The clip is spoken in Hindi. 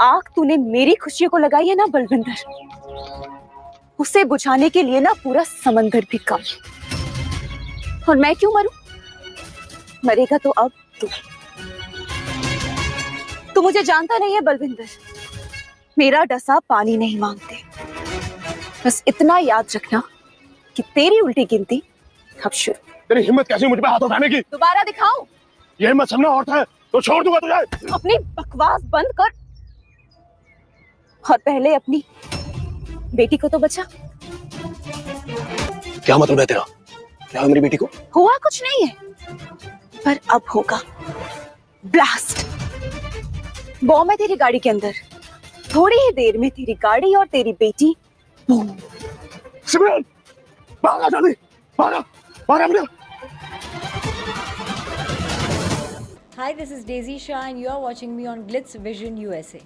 आग तूने मेरी खुशियों को लगाई है ना बलविंदर उसे बुझाने के लिए ना पूरा समंदर भी कम और मैं क्यों मरूं? मरेगा तो अब तू। तू मुझे जानता नहीं है बलविंदर। मेरा डसा पानी नहीं मांगते। बस इतना याद रखना कि तेरी उल्टी गिनती अब शुरू। तेरी हिम्मत कैसी मुझ पे हाथ उठाने की? दोबारा दिखाऊँ? ये हिम्मत सबने औरत है। तो छोड़ दूँगा तुझे। अपनी बकवास बंद कर। और पहले अपनी बेटी को तो बचा। क्या मतलब है? तेरा क्या है मेरी बेटी को? हुआ कुछ नहीं है पर अब होगा। ब्लास्ट बॉम्ब है तेरी गाड़ी के अंदर। थोड़ी ही देर में तेरी गाड़ी और तेरी बेटी बूम सिमरन भागा जल्दी भागा! भागा बेटा Hi, this is Daisy Shah, and you are watching me on Glitz Vision USA.